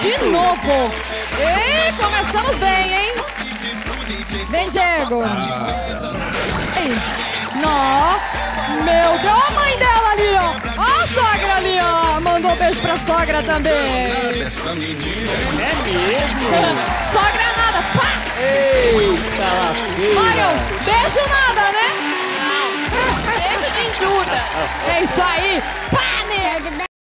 de novo. E começamos bem, hein? Vem, Diego. Ei. Nó. Meu Deus, a mãe dela ali, ó. A sogra ali, ó. Mandou beijo pra sogra também. É mesmo? Sogra nada, pá! Eita lasqueira. Marion, beijo nada, né? Beijo de injuda. É isso aí. Pá.